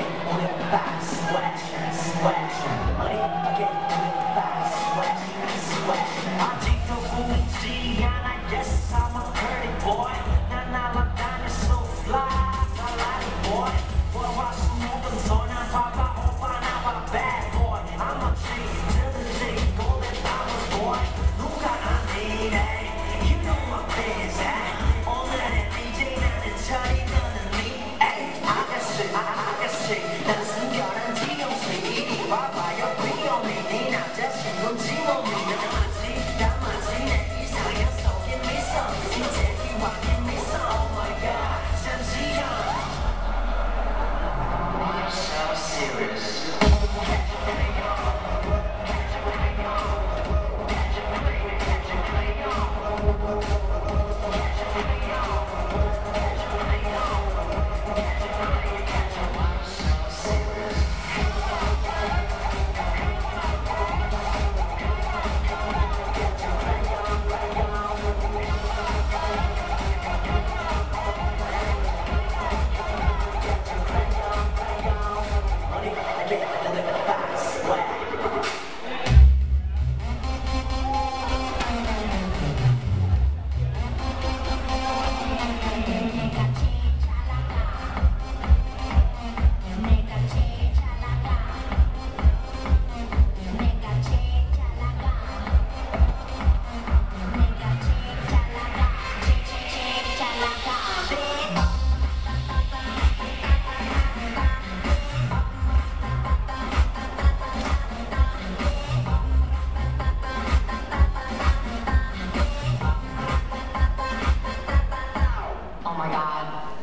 어 God.